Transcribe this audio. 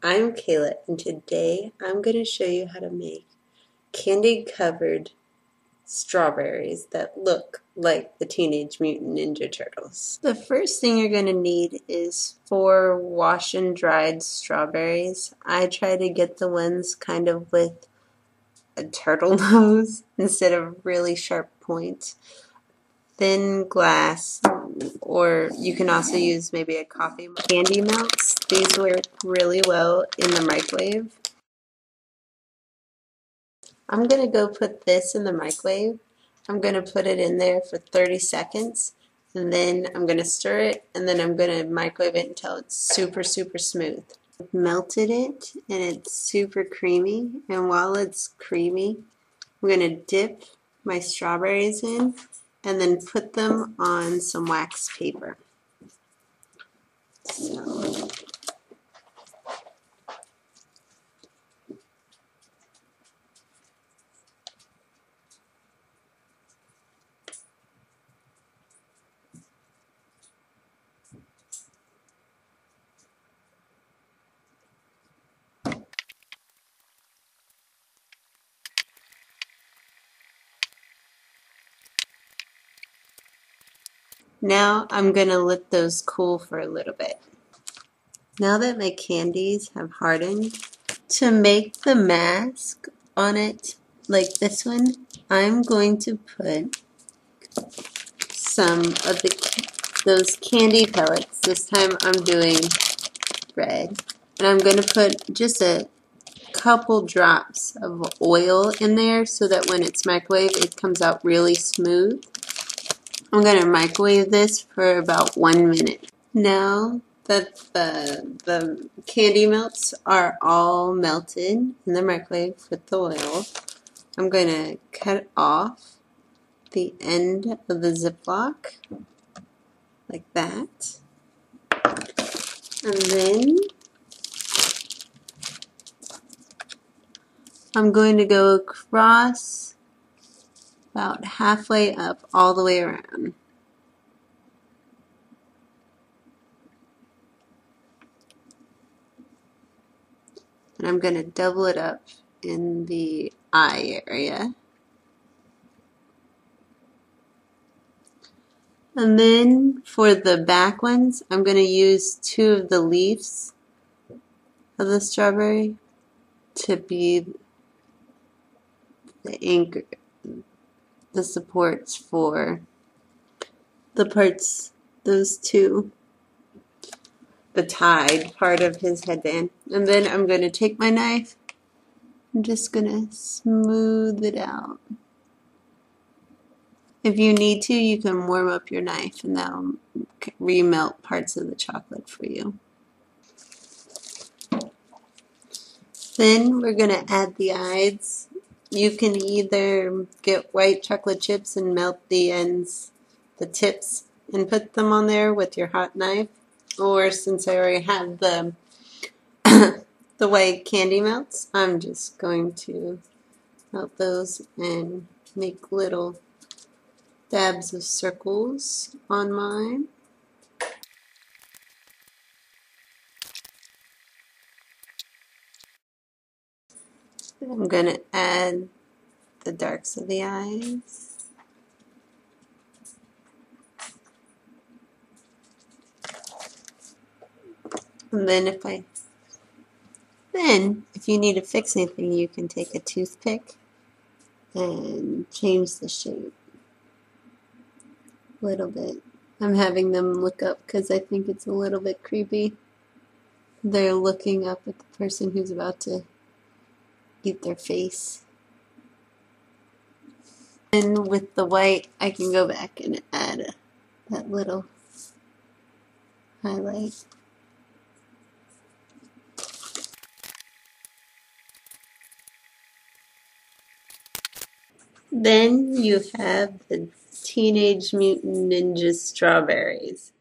I'm Kayla and today I'm going to show you how to make candy covered strawberries that look like the Teenage Mutant Ninja Turtles. The first thing you're going to need is four wash and dried strawberries. I try to get the ones kind of with a turtle nose instead of really sharp points. Thin glass or you can also use maybe a coffee candy melts. These work really well in the microwave. I'm going to go put this in the microwave. I'm going to put it in there for 30 seconds and then I'm going to stir it and then I'm going to microwave it until it's super super smooth. I've melted it and it's super creamy and while it's creamy I'm going to dip my strawberries in and then put them on some wax paper. So Now I'm going to let those cool for a little bit. Now that my candies have hardened, to make the mask on it like this one, I'm going to put some of the those candy pellets. This time I'm doing red. And I'm going to put just a couple drops of oil in there so that when it's microwaved it comes out really smooth. I'm going to microwave this for about one minute. Now that the, the candy melts are all melted in the microwave with the oil, I'm going to cut off the end of the Ziploc like that. And then I'm going to go across about halfway up all the way around. And I'm going to double it up in the eye area. And then for the back ones, I'm going to use two of the leaves of the strawberry to be the anchor the supports for the parts, those two, the tied part of his headband. And then I'm going to take my knife, I'm just going to smooth it out. If you need to, you can warm up your knife and that'll remelt parts of the chocolate for you. Then we're going to add the eyes you can either get white chocolate chips and melt the ends, the tips, and put them on there with your hot knife. Or since I already have the the white candy melts, I'm just going to melt those and make little dabs of circles on mine. I'm going to add the darks of the eyes. And then if I, then if you need to fix anything, you can take a toothpick and change the shape a little bit. I'm having them look up because I think it's a little bit creepy. They're looking up at the person who's about to eat their face. And with the white, I can go back and add that little highlight. Then you have the Teenage Mutant Ninja Strawberries.